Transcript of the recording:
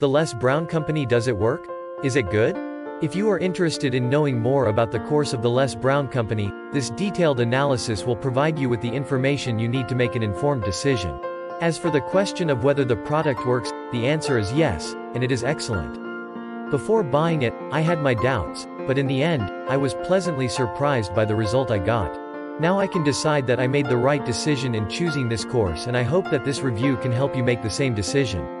The Les Brown Company does it work? Is it good? If you are interested in knowing more about the course of the Les Brown Company, this detailed analysis will provide you with the information you need to make an informed decision. As for the question of whether the product works, the answer is yes, and it is excellent. Before buying it, I had my doubts, but in the end, I was pleasantly surprised by the result I got. Now I can decide that I made the right decision in choosing this course and I hope that this review can help you make the same decision.